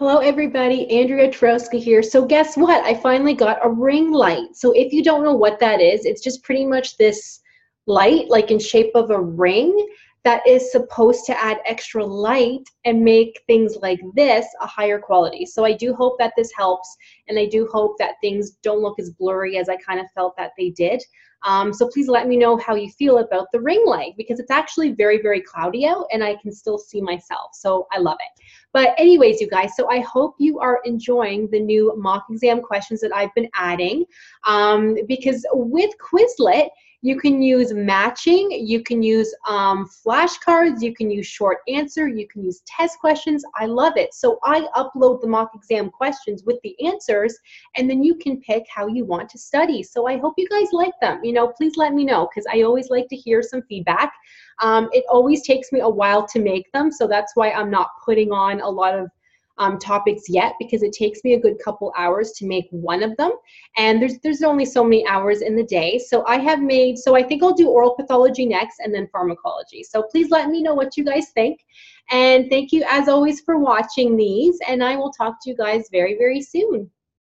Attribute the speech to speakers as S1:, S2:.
S1: Hello everybody, Andrea Twarowski here. So guess what? I finally got a ring light. So if you don't know what that is, it's just pretty much this light like in shape of a ring that is supposed to add extra light and make things like this a higher quality. So I do hope that this helps and I do hope that things don't look as blurry as I kind of felt that they did. Um, so please let me know how you feel about the ring light because it's actually very, very cloudy out and I can still see myself. So I love it. But anyways, you guys, so I hope you are enjoying the new mock exam questions that I've been adding um, because with Quizlet, you can use matching, you can use um, flashcards, you can use short answer, you can use test questions. I love it. So I upload the mock exam questions with the answers, and then you can pick how you want to study. So I hope you guys like them. You know, please let me know because I always like to hear some feedback. Um, it always takes me a while to make them, so that's why I'm not putting on a lot of um, topics yet because it takes me a good couple hours to make one of them. And there's, there's only so many hours in the day. So I have made, so I think I'll do oral pathology next and then pharmacology. So please let me know what you guys think. And thank you as always for watching these. And I will talk to you guys very, very soon.